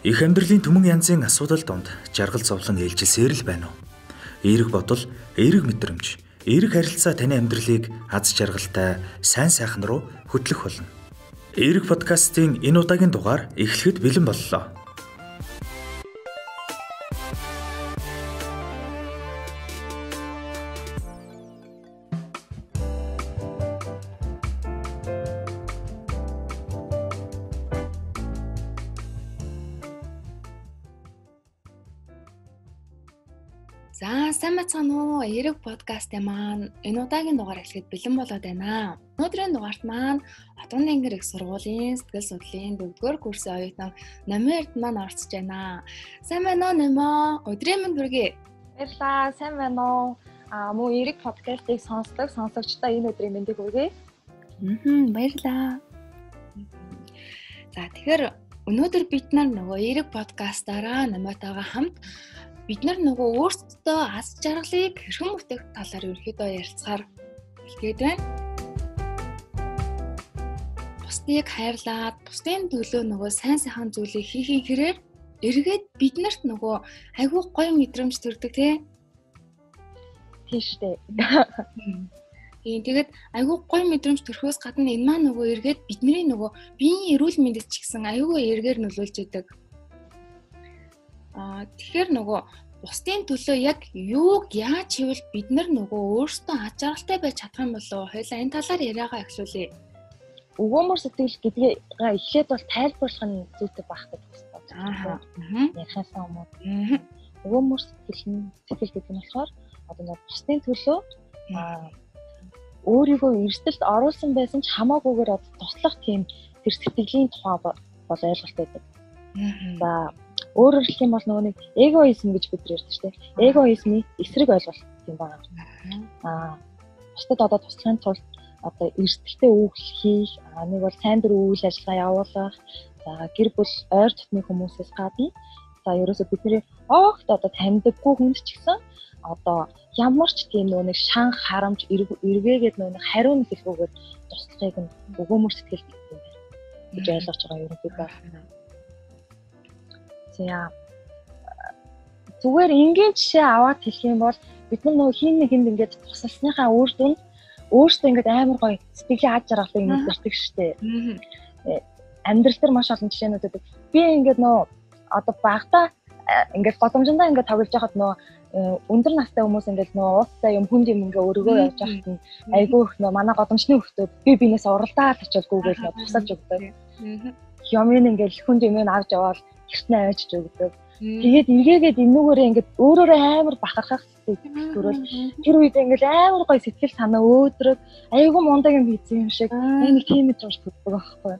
Их амьдралын түмэн янзын асуудал донд жаргал зовлон ээлжилсээр л байна уу? Эерэг бодол, эерэг мэдрэмж, эерэг харилцаа таны амьдралыг аз жаргалтай, сайн сайхан руу хөтлөх болно. Эерэг подкастын энэ удаагийн дугаар эхлэхэд бэлэн боллоо. Уу? Эрэг подкастын маань энэ удаагийн дугаар эхлэхэд бэлэн болоод байна. Өнөөдрийн дугаарт маань Отгон Ангэр их сургуулийн сэтгэл судлалын 4-р курсын оюутан Номерд маань орцож байна. Сайн байна уу Немо? Өдрийн мэнд хүргэе. Баярлалаа. Сайн байна уу? Аа мөн Эрэг подкастыг сонсдог сонсогчдоо энэ өдрийн мэндийг хүргэе. Аа баярлалаа. За тэгэхээр өнөөдөр бид нар нөгөө Эрэг подкастаараа Номотойгоо хамт бид нар нөгөө өөрсдөө аз жаргалыг хэрхэн бүтээх талаар ерөөхдөө ярилцахаар хэлгээд байна. Бусдыг хайрлаад, бусдын төлөө нөгөө сайн сайхан зүйлийг хийхин хэрээр эргээд биднэрт нөгөө айгүй гоё мэдрэмж төрдөг тий. Тийш үү. Тийм тэгээд айгүй гоё мэдрэмж төрхөөс гадна энэ маань нөгөө эргээд бидний нөгөө биеийн эрүүл мэндэд ч гэсэн айгүй эргээр нөлөөлж идэг. Аа тэгэхээр нөгөө бусдын төлөө яг юуг яаж хийвэл бид нар нөгөө өөрсдөө аж аргалтай байж чадах юм болов уу? Хоёлаа энэ талаар яриагаа эхлүүлье. Өгөөмөр сэтгэл гэдгийг эхлээд бол тайлбарлах нь зүйтэй байх гэдэг байна. Аа. Ярихаас өмнө. Өгөөмөр сэтгэл нь сэтгэл гэдэг нь болохоор одоо нэг бусдын төлөө өөрийгөө эрсдэлд оруулсан байсан ч хамаагүйгээр одоо туслах тийм тэр сэтгэлийн тухай бол ойлголт байдаг. За Өөрөөр хэлэх юм бол нөгөө нэг эгоизм гэж бид ярьдаг шүү дээ. Эгоизмын эсрэг ойлголт юм байна. Аа бусдад одоо туслахын тулд одоо эрсдэлтэй үйл хийх, нэг бол сайн дөр үйл ажиллагаа явуулах, за гэр бүл ойр дотны хүмүүсээс гадна за ерөөсө бидний огт одоо таньдаггүй хүнд ч гэсэн одоо ямар ч тийм нөгөө нэг шан харамж эргээгээд нөгөө нэг хариу хэлгүүгээр туслахыг нь өгөөмөр сэтгэл гэж ойлгож байгаа юм бид байна. За зүгээр энгийн жишээ аваад хэлэх юм бол бид нар нөгөө хин нэгэнд ингээд тусалсныхаа үр дүнд өөртөө ингээд амар гоё сэтгэлийн аж аргалыг мэдэрдэг штэ. Э, амьдрал дээр маш олон жишээнүүд байдаг. Би ингээд нөгөө одоо багтаа э, ингээд боломжтой ингээд тоглож байхад нөгөө э, өндөр настай хүмүүс ингээд нөгөө уустай юм хүнд юм ингээ өргөө явж байхад нь айгүй их нөгөө манай годомчны хөлтөө би бинээс уралдаад очилгүйгээл нөгөө тусаж өгдөг. Юм ингээд хүнд юм авч яваад гэртнээ авчиж өгдөг. Тэгээд эргээгээд энүүгээрээ ингээд өөрөөрөө амар бахархах төрөл тэр үед ингээд амар гоё сэтгэл санаа өөдрөг. Айгүй мундаг юм хийсэн юм шиг. Нэг тийм мэдрэмж төрдөг байхгүй.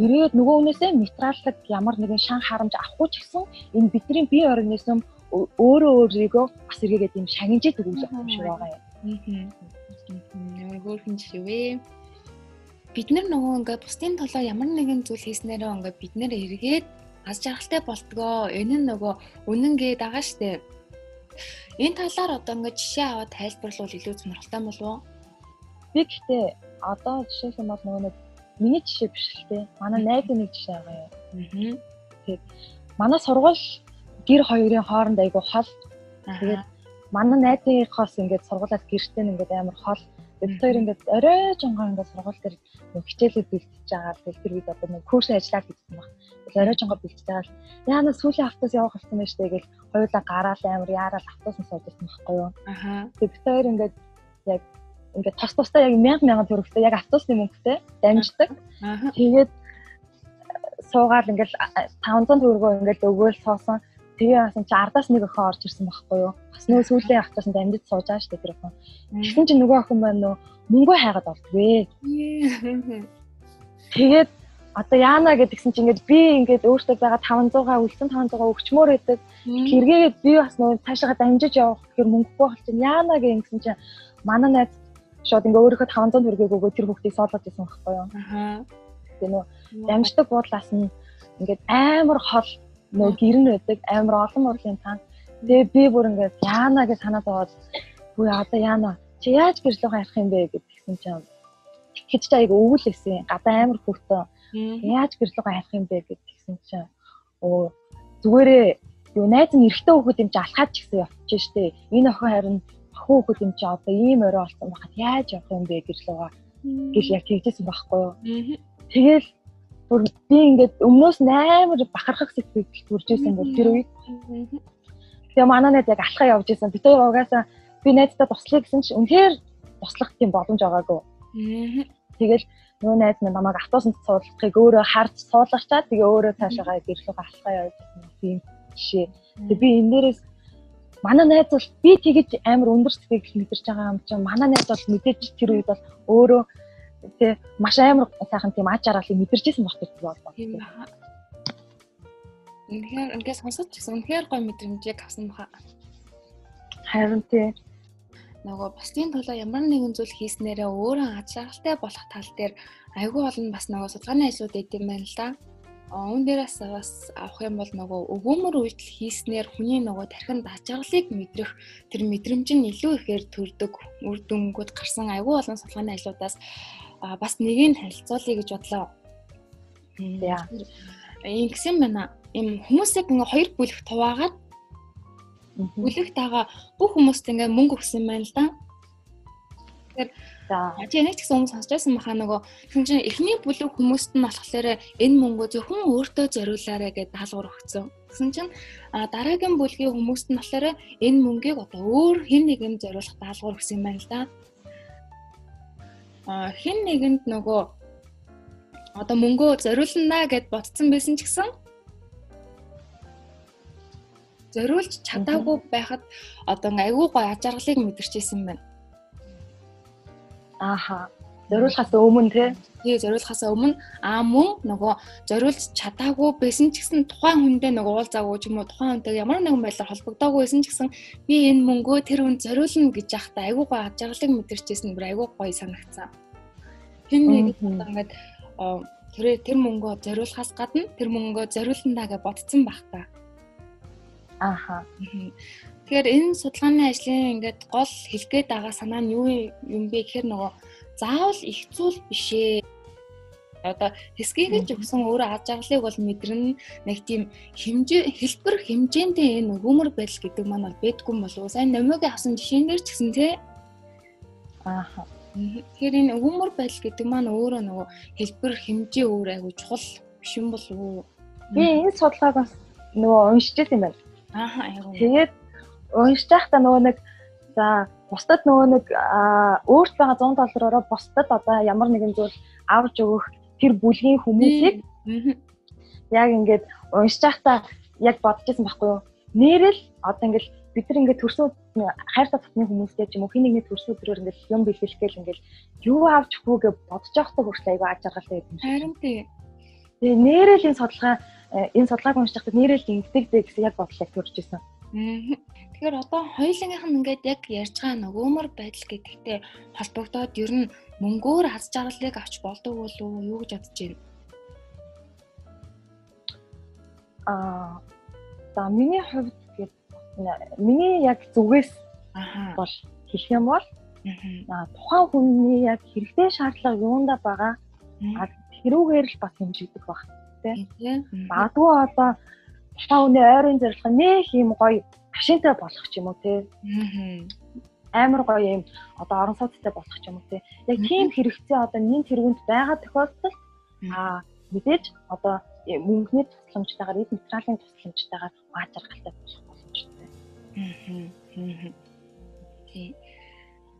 Эргээд нөгөө хүнээсээ нейтраллаг ямар нэгэн шан харамж авахгүй ч гэсэн энэ бидний бие юм өөрөө өөрийгөө бас эргээгээд юм шагнажид өгүүлэх юм шиг байгаа юм. Ямар хөөрхөн жишээ вэ? Бид нар нөгөө ингээд бусдын толоо ямар нэгэн зүйл хийснээрээ ингээд бид нэр эргээд аз жаргалтай болтгоо. Энэ нь нөгөө үнэн гээд байгаа штэ. Энэ талаар одоо ингээд жишээ аваад тайлбарлавал илүү сонирхолтой болов уу? Би гэхдээ одоо жишээх юм бол нөгөө нэг миний жишээ биш л те. Манай найзын нэг жишээ байгаа юм. Аа. Тэгээд манай сургууль гэр хоёрын хооронд айгу хол. Тэгээд манай найзынхоос ингээд сургуулиас гэртээ ингээд амар хол бид хоёр ингээд орой жонгоо ингээд сургууль дээр хичээлүүд бэлтжиж байгаа. Тэгэл тэр үед одоо нэг курс ажиллаад хийсэн баг. Тэгэл орой жонгоо бэлтжиж байгаа. Яана сүүлийн автоос явах болсон байж тээ гэл хоёулаа гараал амир яарал автоос нь суудсан байхгүй юу. Аха. Тэг бид хоёр ингээд яг ингээд тос тостой яг 1000 мянган төгрөгтэй яг автобусны мөнгөтэй дамждаг. Тэгээд суугаад ингээд 500 төгрөгөө ингээд өгөөл суусан. Тэгээ бас чи ардаас нэг охин орж ирсэн байхгүй юу? Бас нөө сүүлийн автоос нь дамжиж сууж байгаа шүү дээ тэр охин. Тэгсэн чинь нөгөө охин байна нөө мөнгөө хайгаад олдвэ. Тэгээд одоо яана гэдгсэн чинь ингээд би ингээд өөртөө байгаа 500-аа үлдсэн 500-аа өгчмөр байдаг. Хэрэгээгээд би бас нөө цаашаа дамжиж явах гэхээр мөнгөгүй бол чинь яана гэсэн чинь манай найз шууд ингээ өөрийнхөө 500 төгрөгийг өгөө тэр хүүхдийг соолоод байсан байхгүй юу. Аа. Тэгээ нөө дамждаг буудлаас нь ингээд амар хол нөө гэрн байдаг амар олон урлын цаан. Тэгээ би бүр ингээд яана? гэж санаад байгаа. Үгүй одоо яана? Чи яаж гэрлөө хайх юм бэ? гэдгсэн чинь хэд ч аяг өвөл гэсэн гадаа амар хөвтөө яаж гэрлөө хайх юм бэ? гэдгсэн чинь оо зүгээрээ юу найз нь эрэгтэй хүүхэд юм чи алхаад ч гэсэн явчих штэ. Энэ охин харин охин хүүхэд юм чи одоо ийм орой болсон байхад яаж явах юм бэ гэж лугаа гэл яг тэгжсэн байхгүй юу. Тэгэл бүр би ингээд өмнөөс амар бахархах сэтгэл төрж исэн бол тэр үед. Тэгээ манай найз яг алхаа явж исэн. Би тэр угаасаа би найзтай туслая гэсэн чинь үнэхээр туслах тийм боломж байгаагүй. Тэгэл нөгөө найз минь намайг автобусанд суулгахыг өөрөө харж суулгачаад тэгээ өөрөө цаашаа гэрлүүг алхаа явж байсан тийм жишээ. Тэгээ би энэ дээрээс манай найз бол би тэгэж амар өндөр сэтгэл мэдэрч байгаа юм чинь манай найз бол мэдээж тэр үед бол өөрөө тий маш амар сайхан тийм аж аргалыг мэдэрчээсэн баг тэр бол. Тийм баа. Үнэхээр ингээд сонсож гэсэн үнэхээр гоё мэдрэмжийг авсан баха. Харин тий нөгөө бусдын төлөө ямар нэгэн зүйл хийснээрээ өөрөө аж аргалтай болох тал дээр айгүй олон бас нөгөө судалгааны ажлууд өгд юм байна л да. Оон дээрээс бас авах юм бол нөгөө өвөөмөр үйлдэл хийснээр хүний нөгөө тархинд аж аргалыг мэдрэх тэр мэдрэмж нь илүү ихээр төрдөг үр дүнгууд гарсан айгүй олон судалгааны ажлуудаас бас нэгийг танилцуулъя гэж бодлоо. Яа. Ингэсэн байна. Им хүмүүсийг ингээ хоёр бүлэг хуваагаад Бүлэг таага бүх хүмүүст ингээ мөнгө өгсөн байна л да. Тэгэхээр за чи нэг ч гэсэн хүмүүс сонсч байсан баха нөгөө тэгсэн чинь эхний бүлэг хүмүүст нь болохоор энэ мөнгөө зөвхөн өөртөө зориулаарэ гэдээ даалгавар өгсөн. Тэгсэн чинь дараагийн бүлгийн хүмүүст нь болохоор энэ мөнгийг одоо өөр хэн нэгэнд зориулах даалгавар өгсөн юм байна л да. Хэн нэгэнд нөгөө одоо мөнгөө зориулна гэд ботцсон байсан ч гэсэн зориулж чадаагүй байхад одоо айгүй гоё аж аргалыг мэдэрчээсэн байна. Ааха. Зориулахаас өмнө тий. Тий, зориулахаас өмнө аа мөн нөгөө зориулж чадаагүй байсан ч гэсэн тухайн хүндээ нөгөө уулзаагүй ч юм уу тухайн хүнтэй ямар нэгэн байдлаар холбогдоогүй байсан ч гэсэн би энэ мөнгөө тэр хүнд зориулна гэж яхад айгүй гоё аж аргалыг мэдэрчээсэн бүр айгүй гоё санагцсан. Хин нэг ингээд тэр тэр мөнгөө зориулахаас гадна тэр мөнгөө зориулнаа гэж бодсон байх та. Ааха. Тэгэхээр энэ судалгааны ажлын ингээд гол хэлгээд байгаа санаа нь юу юм бэ гэхээр нөгөө заавал их зүйл бишээ. Одоо хэсгийгэж өгсөн өөрөө аж аргалыг бол мэдэрнэ нэг тийм хэмжээ хэлбэр хэмжээндээ энэ өгөөмөр байдал гэдэг маань бол бэдгүй болов уу? Сайн номиогийн авсан жишээнээр ч гэсэн тий. Ааха. Тэгэхээр энэ өгөөмөр байдал гэдэг маань өөрөө нөгөө хэлбэр хэмжээ өөр айгу чухал биш юм болов уу? Би энэ судалгааг бас нөгөө уншиж байсан юм байна Аа айгуу. Тэгээд уншиж байхдаа нөгөө нэг за бусдад нөгөө нэг өөрт байгаа 100 доллараараа бусдад одоо ямар нэгэн зүйл авч өгөх тэр бүлгийн хүмүүсийг яг ингээд уншиж байхдаа яг бодож байсан байхгүй юу? Нэрэл одоо ингээд бид нар ингээд төрсөн хайртай татны хүмүүстэй ч юм уу хин нэгний төрсөн өдрөөр ингээд юм бэлгэлэх гээл ингээд юу авч өгөө гэж бодож байхдаа хүртэл айгаа аж аргалтай юм. Харин тий. Тэгээ нэрэл энэ судалгаа Э, энэ судалгааг уншиж байхдаа нэрэл ингэдэг дээ гэсэн яг бодлыг төрж исэн. Тэгэхээр одоо хоёулынгийнх нь ингээд яг ярьж байгаа нөгөөмөр байдал гэдэгтэй холбогдоод ер нь мөнгөөр хаз жаргалыг авч болдог болов уу? Юу гэж бодож байна? Аа за миний хувьд гээд миний яг зүгээс бол хэлэх юм бол аа тухайн хүний яг хэрэгтэй шаардлага юунда байгаа? Тэрүүгээр л бас хэмжигдэх баг тий. Магадгүй одоо та хүний ойрын зорилго нэх юм гоё машинтай болох ч юм уу тий. Амар гоё юм одоо орон сууцтай болох ч юм уу тий. Яг тийм хэрэгцээ одоо нэн тэргүнд байгаа тохиолдолд аа мэдээж одоо мөнгөний тусламжтайгаар эд материалын тусламжтайгаар аач аргалтай болох боломжтой. Аа. Тий.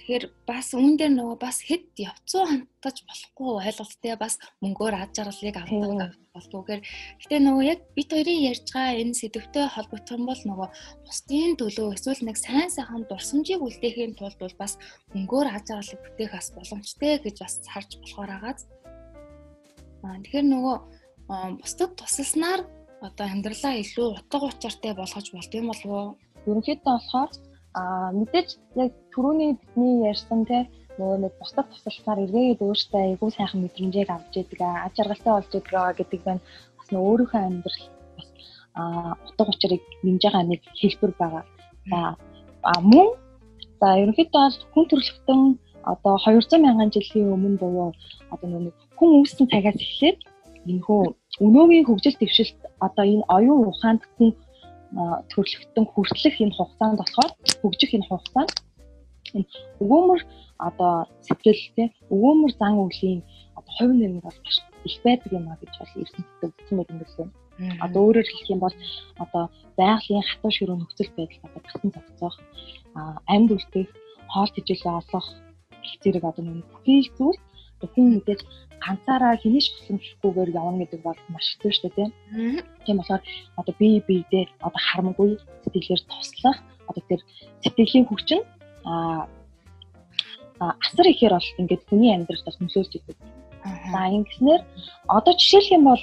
Тэгэхээр бас үүн дээр нөгөө бас хэд явцуу хандаж болохгүй ойлголттой бас мөнгөөр аж аргалыг авдаг болдгоо. Гэтэ нөгөө яг бит хоёрын ярьж байгаа энэ сэдвтэй холбогдсон бол нөгөө бусдын төлөө эсвэл нэг сайн сайхан дурсамжийг үлдээхийн тулд бол бас мөнгөөр аж аргалыг бүтээх бас боломжтой гэж бас харж болохоор агааз. Аа тэгэхээр нөгөө бусдад тусалснаар одоо амьдралаа илүү утга учиртай болгож болд юм болов уу? Ерөнхийдөө болохоор Аа мэдээж яг түрүүний бидний ярьсан те нөгөө нэг бусдад тусалснаар эргээд өөртөө айгүй сайхан мэдрэмжийг авч идэг аж аргалтай болж идэг гэдэг байна. Бас нөгөө өөрийнхөө амьдрал бас аа утга учирыг нэмж байгаа нэг хэлбэр байгаа. За мөн за ерөнхийдөө хүн төрөлхтөн одоо 200 мянган жилийн өмнө буюу одоо нөгөө хүн үүссэн цагаас эхлээд энэхүү өнөөгийн хөгжил дэвшилт одоо энэ оюун ухаанд хүн төрлөختөн хүртлэх энэ хугацаанд болохоор хөгжих энэ хугацаанд энэ өгөөмөр одоо сэтгэл тийм өгөөмөр зан үйлийн одоо хувь нэмэр бол маш их байдаг юм а гэж бол эрдэмтэд өгсөн байдаг юм байна. Одоо өөрөөр хэлэх юм бол одоо байгалийн хатуу ширүү нөхцөл байдал одоо тасан зохицох, амьд үлдэх, хоол тэжээлээ олох гэх зэрэг одоо нэг бүхий зүйл хүн мэдээж ганцаараа хэний ч боломжгүйгээр явна гэдэг бол маш хэцүү шүү дээ. Тийм болохоор одоо бие биедээ одоо харамгүй сэтгэлээр туслах одоо тэр сэтгэлийн хүчин а асар ихээр бол ингээд хүний амьдралд бас нөлөөлж идэг. За ингэснээр одоо жишээлх юм бол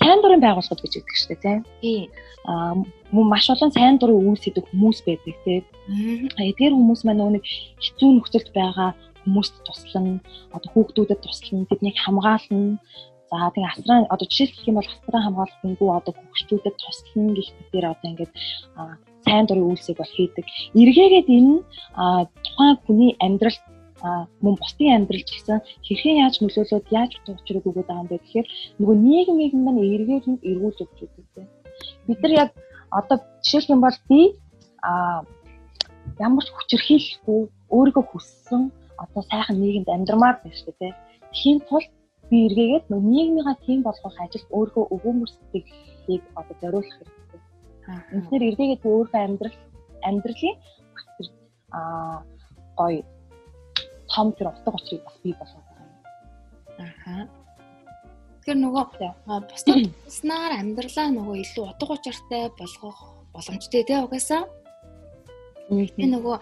сайн дурын байгууллагууд гэж өгдөг шүү дээ тийм. Аа мөн маш олон сайн дурын үйл хийдэг хүмүүс байдаг тийм. Эдгээр хүмүүс маань нэг хэцүү нөхцөлд байгаа хүмүүст туслана, одоо хүүхдүүдэд туслана, тэднийг хамгаална. За тэгээ асран одоо жишээлх юм бол асран хамгаалах хүнгүү одоо хөгчүүдэд туслана гэх мэтээр одоо ингээд сайн дурын үйлсийг бол хийдэг. Эргээгээд энэ тухайн хүний амьдралд мөн бусдын амьдрал ч гэсэн хэрхэн яаж нөлөөлөд яаж утга учирыг өгöd байгаа юм бэ гэхээр нөгөө нийгмийг маань эргээд нь эргүүлж өгч үздэг. Бид нар яг одоо жишээлх юм бол би а ямар ч хүчирхийлэхгүй өөрийгөө хүссэн одоо сайхан нийгэмд амьдрмаар байна шүү дээ. Тийм тул би эргээгээд нийгмийнхаа тийм болгох ажилд өөрийнхөө өвөөмөр сэтгэлийг одоо зориулах хэрэгтэй. Эндээр эргээгээд би өөрийнхөө амьдрал амьдралын а гоё том тэр утга учирыг бас бий байгаа юм. Аха. Тэгэхээр нөгөө бусдад туснаар амьдралаа нөгөө илүү утга учиртай болгох боломжтой тий угаасаа. Тэгээ нөгөө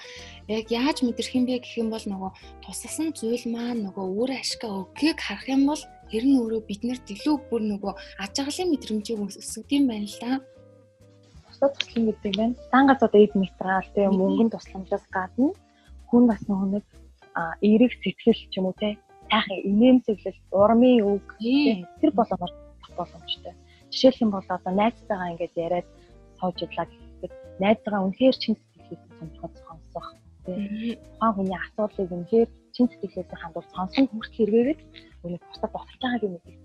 яг яаж мэдэрх юм бэ гэх юм бол нөгөө тусалсан зүйл маань нөгөө үр ашгаа өгөхийг харах юм бол тэр нь өөрөө биднэрт илүү бүр нөгөө аж аргалын мэдрэмжийг өсгдөг юм байна л да. Бусдад туслан гэдэг нь дан газар эд материал тэгээ мөнгөнд тусламжаас гадна хүн бас нэг эерэг сэтгэл ч юм уу те сайхан инээмсэглэл урмын үг тэр боломжтой боломжтой. Жишээлх юм бол одоо найзтайгаа ингээд яриад сууж идлаа гэхэд найзтайгаа үнэхээр чин сэтгэлээс сонирхож сонсох тий. Тухайн хүний асуудлыг үнэхээр чин сэтгэлээс хандуул сонсон хүртэл хэрэгэгээд үнэ бусдад босч байгааг юм мэддэг.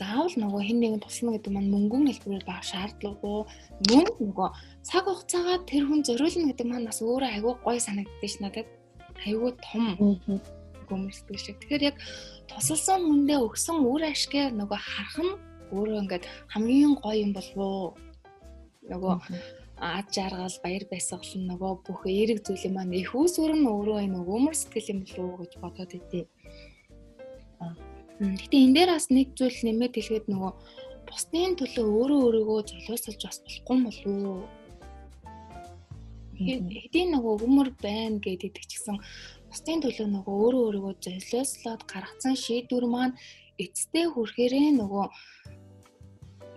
Заавал нөгөө хэн нэгэн туслана гэдэг маань мөнгөн хэлбэрээр байх шаардлагагүй. Мөн нөгөө цаг хугацаагаа тэр хүн зориулна гэдэг маань бас өөрөө айгүй гой санагддаг ш надад. Айгүй том гомсдөг шиг. Тэгэхээр яг тусалсан хүндээ өгсөн үр ашиг нөгөө харах нь өөрөө ингээд хамгийн гоё юм болов уу? Нөгөө ад жаргал баяр баясгал нөгөө бүх эерэг зүйлийн маань их нь өөрөө энэ өмөр сэтгэл юм болов уу гэж бодоод идэв. Гэтэ энэ дээр бас нэг зүйл нэмээд хэлгээд нөгөө бусдын төлөө өөрөө өөрийгөө золиослж бас болохгүй юм болов уу? Хэдийн нөгөө өмөр байна гэдэг ч гэсэн бусдын төлөө нөгөө өөрөө өөрийгөө золиослоод гаргацсан шийдвэр маань эцтэй хүрэхээрээ нөгөө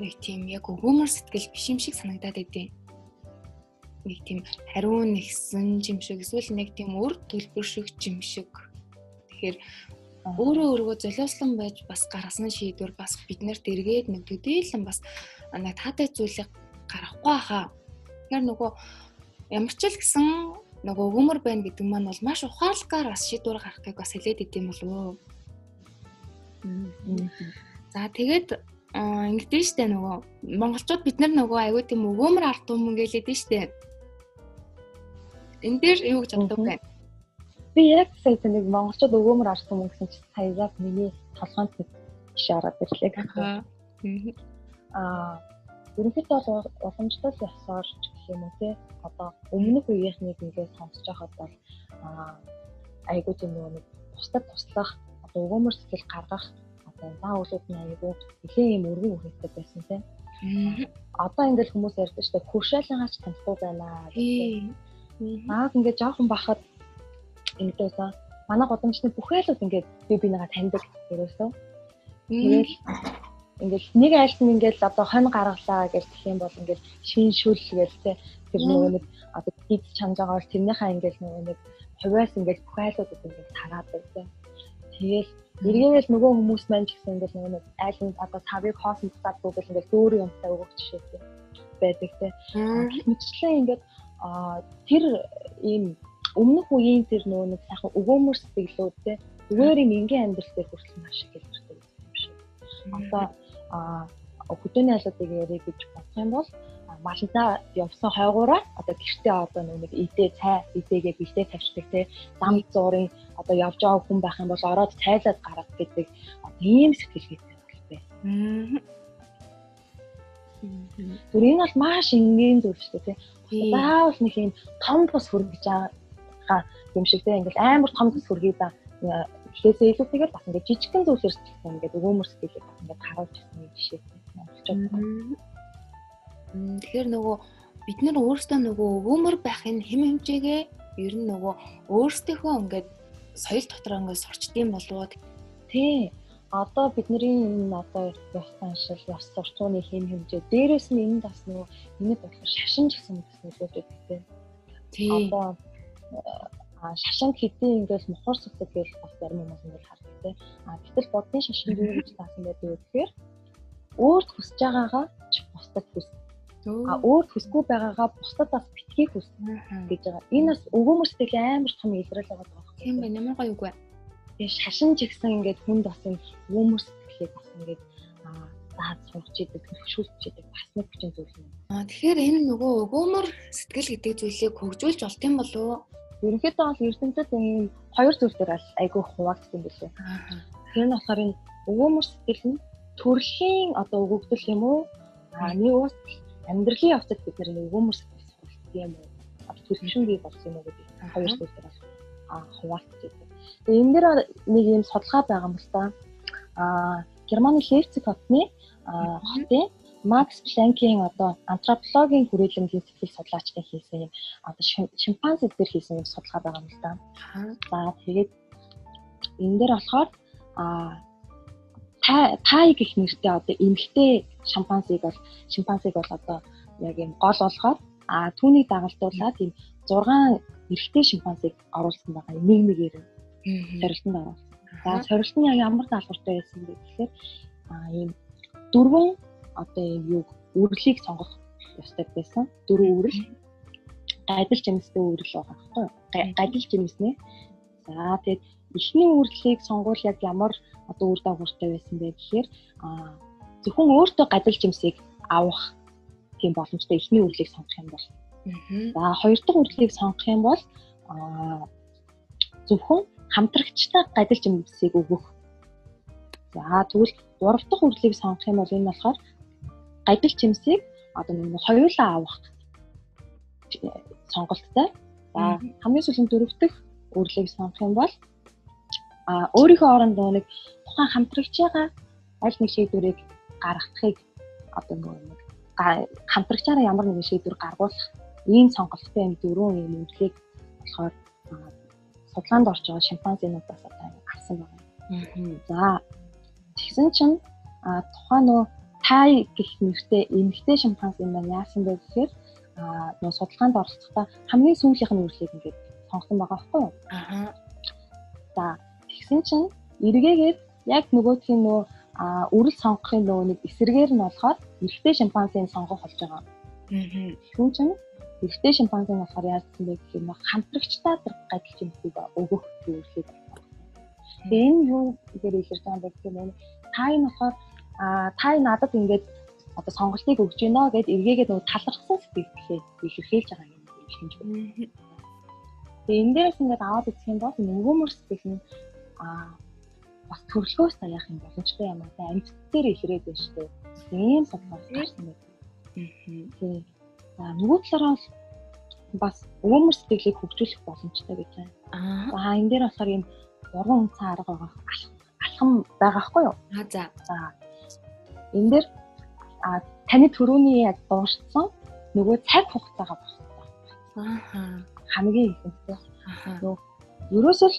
нэг тийм яг өгөөмөр сэтгэл биш юм шиг санагдаад байдیں۔ Нэг тийм хариун нэгсэн юм шиг эсвэл нэг тийм үр төлбөр шиг юм шиг. Тэгэхээр өөрөө өөрийгөө золиослон байж бас гаргасан шийдвэр бас биднэрт эргээд нэг төдийлөн бас нэг таатай зүйлийг гаргахгүй хаа. Тэгэхээр нөгөө ямар ч л гэсэн нөгөө өгөөмөр байна гэдэг маань бол маш ухаалгаар бас шийдвэр гаргахыг бас хэлээд идэм болов уу. За тэгээд ингэдэж штэ нөгөө монголчууд бид нар нөгөө аюу тийм өгөөмөр ард түмэн гэлээд штэ. Энэ дээр юу гэж боддог вэ? Би яг сая нэг монголчууд өгөөмөр арсан юм гэсэн чинь сая яг миний толгойд тийш ороод ирлээ гэх юм. Аа ерөнхийдөө бол уламжлал ясаар ч гэх юм уу те одоо өмнөх үеийнхнийг ингээд сонсож байхад бол аа айгуу тийм нэг бусдад туслах одоо өгөөмөр сэтгэл гаргах одоо заа үйлүүд нь айгуу нэлээд юм өргөн үргэлжтэй байсан те. Одоо ингээд хүмүүс ярьдаг шүү дээ хуршаалгаач танихгүй байна гэх. Аа ингээд жоохон бахад ингэдээсэн. Манай годамжны бүх айлууд ингээд би бинийгаа таньдаг ерөөсөө. Тэгэл ингээд нэг айлт нь ингээд одоо хонь гаргалаа гэж гэх юм бол ингээд шин шүл гээл тэ тэр нөгөө нэг одоо дид чамж байгаагаар тэрнийхээ ингээд нөгөө нэг хувиас ингээд бүх айлуудад ингээд тараад байт. Тэгэл эргээгээл нөгөө хүмүүс маань ч гэсэн ингээд нөгөө нэг айлын одоо тавыг хоосон цаад бүгд ингээд дөөрийн юмтай өгөх жишээ байдаг те. Мэтчлэн ингээд тэр ийм өмнөх үеийн тэр нөгөө нэг сайхан өгөөмөр сэтгэлүүд те юм энгийн амьдралтай хүртэл маш их хэлбэртэй юм шиг. Одоо а хөдөөний айлуудыг ярих гэж бодох юм бол малнаа явсан хойгоороо одоо гэртээ одоо нэг идэ цай идэгээ бэлдээ тавьчихдаг те зам зуурын одоо явж байгаа хүн байх юм бол ороод цайлаад гарах гэдэг ийм сэтгэлгээтэй байна. Тэр энэ бол маш энгийн зүйл шүү дээ тий. Заавал нэг юм том тус хүргэж байгаа юм шиг тий ингээл амар том тус хүргий да эхлээсээ илүүтэйгээр бас ингээд жижигхэн зүйлээр сэтгэлээ ингээд өгөөмөр сэтгэлээ бас ингээд харуулж ирсэн юм жишээтэй монголч байна. Тэгэхээр нөгөө бид нар өөрсдөө нөгөө өгөөмөр байхын хэм хэмжээгээ ер нь нөгөө өөрсдийнхөө ингээд соёл дотор ингээд сурчдсан болоод тий одоо бидний энэ одоо ёс заншил, ёс суртахууны хэм хэмжээ дээрээс нь энэ бас нөгөө миний бодлоор шашин гэсэн бас нөлөөд өгдөө. Тий. Одоо шашинг хэдийн ингээд мухар сүсэг гэж бас зарим хүмүүс ингээд хардаг тий. А гэтэл бодны шашин юу гэж таасан байдаг вэ гэхээр өөрт хүсэж байгаагаа бусдад хүс А өөр хүсгүй байгаагаа бусдад бас битгий хүс гэж байгаа. Энэ бас өгөөмөрстэй амар том илрэл байгаа байна. Тийм байна. Ямар гоё үгүй. Тэгээ шашин ч гэсэн ингээд хүнд бас өгөөмөрс гэхээ бас ингээд аа заад сурч идэг, төвшүүлж идэг бас нэг хүчин зүйл юм. Аа тэгэхээр энэ нөгөө өгөөмөр сэтгэл гэдэг зүйлийг хөгжүүлж олт юм болов уу? Ерөнхийдөө бол ертөнцид энэ хоёр зүйл дээр аль айгүй хуваагдсан билээ. Тэр нь болохоор энэ өгөөмөр сэтгэл нь төрлийн одоо өгөгдөл юм уу? Аа нэг уус амьдралын явцад бид нар нэг өгөөмөр сэтгэл суралцдаг юм уу? Төлөвшөнгүй болсон юм уу гэдэг хоёр зүйл дээр аа хуваалцаж байдаг. Тэгээ энэ дээр нэг юм судалгаа байгаа юм л та. Аа Германы Лейпциг хотны хотын Макс Планкийн одоо антропологийн хүрээлэнгийн сэтгэл судлаачдын хийсэн юм одоо шимпанзе дээр хийсэн юм судалгаа байгаа юм л да. За тэгээд энэ дээр болохоор а тай гэх нэртэй одоо эмгтэй шимпанзег бол шимпанзег бол одоо яг юм гол болохоор а түүнийг дагалдуулаад юм 6 эрэгтэй шимпанзег оруулсан байгаа юм нэг нэгээр сорилтонд оруулсан. За сорилт нь ямар даалгавартай байсан бэ гэхээр а ийм дөрвөн одоо юу үрлийг сонгох ёстой байсан. Дөрвөн үрэл гадил жимстэй үрэл байгаа байхгүй юу? Гадил жимснээ. За тэгээд эхний үрлийг сонгуул яг ямар одоо үр дагавартай байсан бэ гэхээр а зөвхөн өөртөө гадил жимсийг авах тийм боломжтой эхний үрлийг сонгох юм бол. За хоёр дахь үрлийг сонгох юм бол а зөвхөн хамтрагчтай гадил жимсийг өгөх. За тэгвэл гурав дахь үрлийг сонгох юм бол энэ болохоор гадил жимсийг одоо нэг хоёулаа авах сонголттой. За хамгийн сүүлийн дөрөв дэх үрлийг сонгох юм бол а өөрийнхөө орондоо нэг тухайн хамтрагчаагаа аль нэг шийдвэрийг гаргахыг одоо нэг хамтрагчаараа ямар нэгэн шийдвэр гаргуулах ийм сонголттой юм дөрвөн юм үрлийг болохоор судлаанд орж байгаа шимпанзенуудаас одоо авсан байна. За тэгсэн чинь тухайн нөө тай гэх нэртэй эмгтэй шимпанзе маань яасан бэ гэхээр а нөө судалгаанд оролцохдоо хамгийн сүүлийнх нь үрлийг ингээд сонгосон байгаа байхгүй юу? Аа. За тэгсэн чинь эргээгээд яг нөгөөдхийн нөө а үрэл сонгохын нөгөө нэг эсрэгээр нь болохоор эрэгтэй шимпанзенд сонгох болж байгаа. Аа. Түн чинь эрэгтэй шимпанзенд болохоор яасан бэ гэх юм хамтрагчтай гадил жимсийг өгөх зүйлийг. Тэгээ энэ юу гэхээр илэрч байгаа юм бэ гэх юм та энэ болохоор а та надад ингээд одоо сонголтыг өгч гинэ гэд эргээгээд нөгөө талархсан сэтгэлээ илэрхийлж байгаа юм хэлж байна. Тэгээ энэ дээрээс ингээд аваад үзэх юм бол нөгөөмөр сэтгэл нь а бас төрөлхөөс таяах юм боломжтой юм аа. Амьд дээр илрээд байна шүү дээ. Ийм судлаас гарсан байна. Тэгээ. За нөгөө талаараа бас өгөөмөр сэтгэлийг хөгжүүлэх боломжтой гэж байна. Аа энэ дээр болохоор ийм уран үнцэн арга байгаа алхам байгаа хгүй юу? Аа за. За энэ дээр а таны төрөүний яг дуурсан нөгөө цаг хугацаагаа багтдаг. Аа. Хамгийн ихэнхдээ. Аа. Ерөөсөө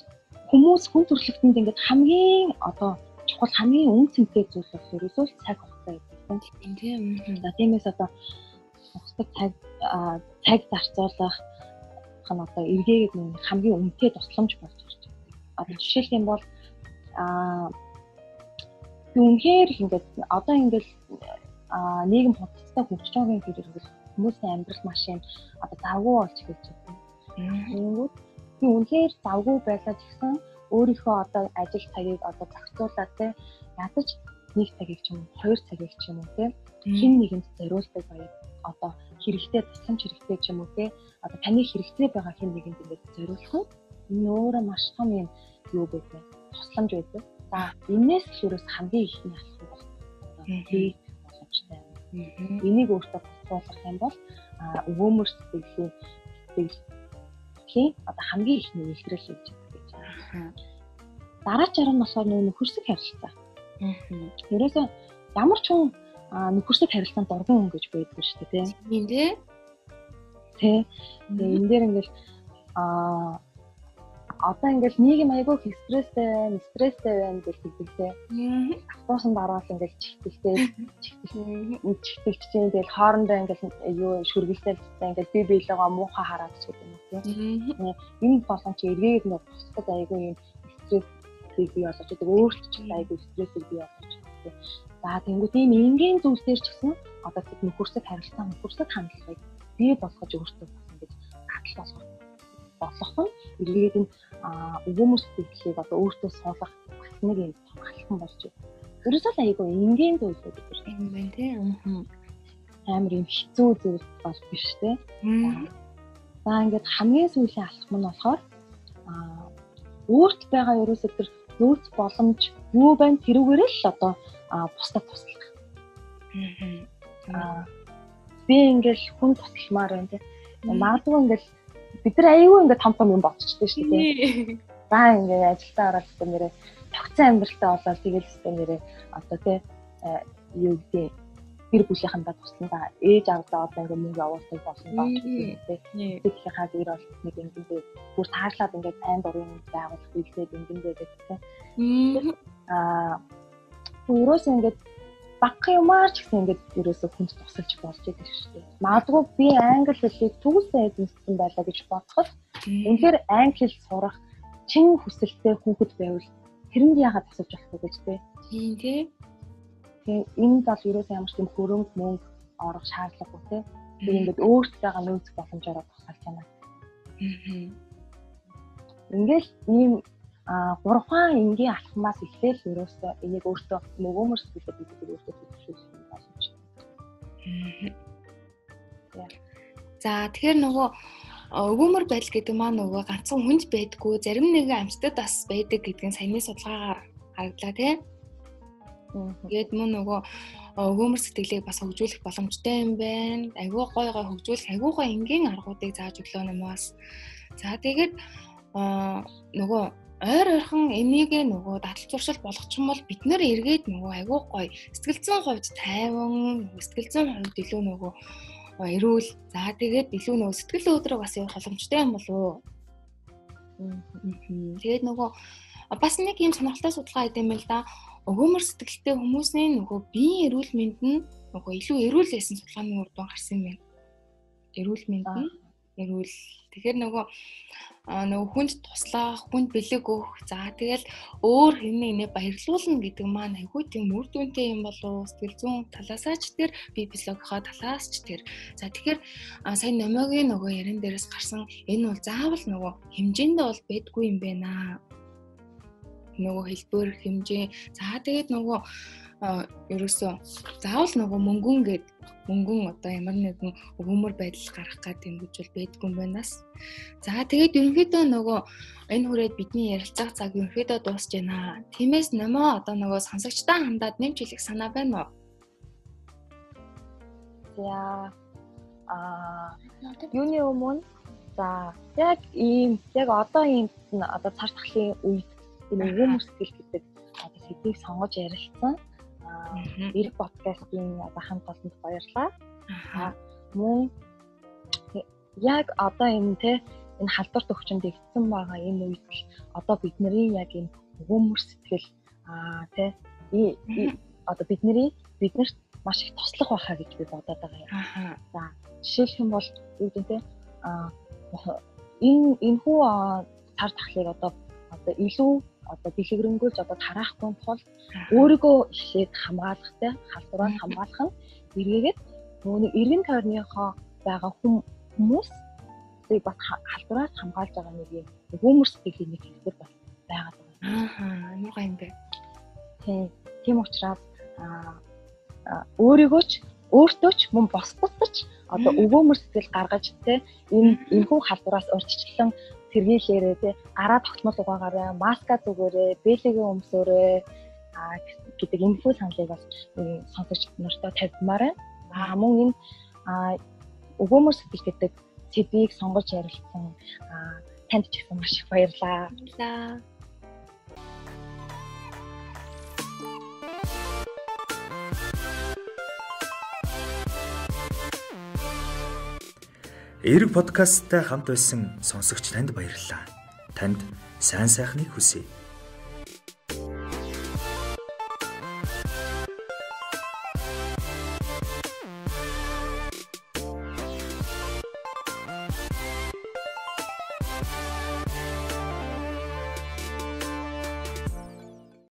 хүмүүс хүн төрөлхтөнд ингээд хамгийн одоо чухал хамгийн үн цэнтэй зүйл бол ерөөсөө цаг хугацаа гэдэг. Тийм. За тиймээс одоо ухдаг цаг цаг зарцуулах хан одоо эргээгээд нэг хамгийн үнэтэй тусламж болж ирж байна. Одоо жишээлх юм бол аа үнэхээр ингээд одоо ингээд нийгэм худалдаа хөгжиж байгаа хэрэг ингээд хүмүүсийн амьдрал маш юм одоо завгүй болж эхэлж байна. Тэнгүүд би үнэхээр завгүй байлаа гэсэн өөрийнхөө одоо ажил цагийг одоо зохицуулаад те ядаж нэг цагийг ч юм уу хоёр цагийг ч юм уу те хин нэгэнд зориулдаг баяр одоо хэрэгтэй тусламж хэрэгтэй ч юм уу те одоо таны хэрэгтэй байгаа хин нэгэнд ингээд зориулах нь энэ өөрөө маш том юм юу гэдэг тусламж байдаг. За энэс л ерөөс хамгийн ихний алхам бол хийх боломжтой. Энийг өөртөө тусгуулах юм бол өвөөмөр сэтгэлийн сэтгэлийн одоо хамгийн ихний илрэл гэж байна. Дараа ч арга нь болохоор нөхөрсөг харилцаа. Ерөөсөө ямар ч хүн нөхөрсөг харилцаанд дурган хүн гэж байдгүй шүү дээ тийм тий. Тэ. Тэгээ энэ дээр ингээл аа одоо ингээл нийгэм айгүй стресстэй байна, стресстэй байна гэж хэлдэг тийм. Автобусанд ороод ингээл чихтэлтэй, чихтэл чихтэлч чинь тэгэл хоорондоо ингээл юу шүргэлтэй ингээл би биелэгөө муухай хараад ч гэдэг юм тийм. Энэ болон чи эргээд нэг бусдад айгүй юм стрессийг бий болгож байдаг. Өөрт ч айгүй стрессийг бий болгож байдаг. За тэнгуү тийм энгийн зүйлсээр ч гэсэн одоо тэг нөхөрсөг харилцаа, нөхөрсөг хандлагыг бий болгож өөртөө бас ингэж дадал болгох болох нь эргээд энэ өвөмөр сэтгэлийг одоо өөртөө суулгах бас нэг юм алхам болж байна. Ерөөсөө л айгүй энгийн зүйл гэдэг юм байна тийм. Амар юм хэцүү зүйл бол биш те. За ингээд хамгийн сүүлийн алхам нь болохоор өөрт байгаа ерөөсөө тэр нөөц боломж юу байна тэрүүгээр л одоо бусдад туслах. Аа би ингээл хүн тусламаар байна те. Магадгүй ингээл бид нар аюу ингээд том том юм бодчихдээ шүү дээ. За ингээд ажилдаа ороод гэдэг нэрээ. Тогтсон амьдралтай болоод тэгэл өстэй нэрээ. Одоо тий юу гэдэг гэр бүлийнхандаа тусландаа ээж авдаа одоо ингээд мөнгө явуулдаг болсон доо тий. Тэгэхээр хаа гэр бол нэг ингээд бүр таашлаад ингээд сайн дурын байгуулах үйлдэл ингээд гэдэг тий. Аа өөрөөс ингээд баг юмар ч гэсэн ингээд ерөөсөө хүнд тусалж болж идэг шүү дээ. Магадгүй би англи хэлийг төгссөн эзэмсэн байлаа гэж бодоход үнэхээр англи хэл сурах чин хүсэлтэй хүүхэд байвал тэрэнд яагаад тусалж болох вэ гэж дээ. Тийм тий. Тэгээ энэ бол ерөөсөө ямар ч юм хөрөнгө мөнгө орох шаардлагагүй тий. Би ингээд өөртөө нөөц боломжоор тусалж байна. Аа. Ингээл ийм а гурван энгийн алхмаас эхлээл ерөөсөө энийг өөртөө нөгөөмөр сэтгэлээ бид өөртөө төлөвшүүлэх юм боломж. За тэгэхээр нөгөө өгөөмөр байдал гэдэг маань нөгөө ганцхан хүнд байдгүй зарим нэгэн амьтдад бас байдаг гэдгийг саяны судалгаагаар хараглаа тийм. Тэгээд мөн нөгөө өгөөмөр сэтгэлийг бас хөгжүүлэх боломжтой юм байна. Айгуу гой гой хөгжүүлэх айгуу гой энгийн аргуудыг зааж өглөө намаас. За тэгээд нөгөө ойр ойрхон энийг нөгөө дадал зуршил болгочих юм бол бид нэр эргээд нөгөө айгүй гоё. Сэтгэл зүйн хувьд тайван сэтгэл зүйн хувьд илүү нөгөө эрүүл. За тэгээд илүү нөгөө сэтгэл өдрөө бас явах боломжтой юм болов уу? Тэгээд нөгөө бас нэг юм сонирхолтой судалгаа хийдэм байл да. Өгөөмөр сэтгэлтэй хүмүүсийн нөгөө биеийн эрүүл мэнд нь нөгөө илүү эрүүл байсан судалгааны үр дүн гарсан юм байна. Эрүүл мэнд нь эрүүл тэгэхээр нөгөө нөгөө хүнд туслах, хүнд бэлэг өгөх. За тэгэл өөр хэнийг нэ баярлуулна гэдэг маань айгүй тийм үр дүнтэй юм болов сэтгэл зүйн талаасаа ч тэр би психологийнхоо талаас ч тэр. За тэгэхээр сая номогийн нөгөө ярин дээрээс гарсан энэ бол заавал нөгөө хэмжээндээ бол байдгүй юм байна. Нөгөө хэлбэр хэмжээ. За тэгээд нөгөө ерөөсөө заавал нөгөө мөнгөн гээд мөнгөн одоо ямар нэгэн өгөөмөр байдал гарах гэдэг юм гэж бол байдгүй юм байна нас. За тэгээд ерөнхийдөө нөгөө энэ хүрээд бидний ярилцах цаг ерөнхийдөө дуусж байна. Тиймээс нөмөө одоо нөгөө сонсогчтой хандаад нэмж хэлэх санаа байна уу? За а юуны өмнө за яг ийм яг одоо ийм одоо цар тахлын үед энэ өгөөмөр сэтгэл гэдэг одоо сэдвийг сонгож ярилцсан эрг подкастын одоо хамт олонд баярлалаа. Аа мөн яг одоо энэ те энэ халдварт өвчмөд игдсэн байгаа энэ үед л одоо бидний яг энэ өгөөмөр сэтгэл аа те одоо бидний биднэрт маш их туслах байхаа гэж би бодоод байгаа юм. За жишээлх юм бол юу гэдэг те аа энэ энэ хүү цар тахлыг одоо одоо илүү одоо дэлгэрэнгүүлж одоо тараахгүй тул өөрийгөө ихлээд хамгаалахтай халдвараа хамгаалах нь эргээгээд нөгөө эргэн тойрныхоо байгаа хүмүүс сэтгэлийг бат халдвараас хамгаалж байгаа нэг юм өгөөмөр сэтгэлийн нэг хэлбэр бол байгаад байгаа. Аа, ямар гоо юм бэ? Тийм. Тийм учраас аа өөрийгөө ч өөртөө ч мөн босбосч одоо өгөөмөр сэтгэл гаргаж те энэ энэхүү халдвараас урьдчилан сэргийлээрээ те гараа тогтмол угаагаараа маска зүгээрээ бэлэгээ өмсөөрэй а гэдэг энэхүү саналыг бас сонсогч нартай тавьмаар байна. А мөн энэ өгөөмөр сэтгэл гэдэг сэдвийг сонгож ярилцсан танд ч гэсэн маш их баярлалаа. Эрэг подкасттай хамт байсан сонсогч танд баярлалаа. Танд сайн сайхныг хүсье.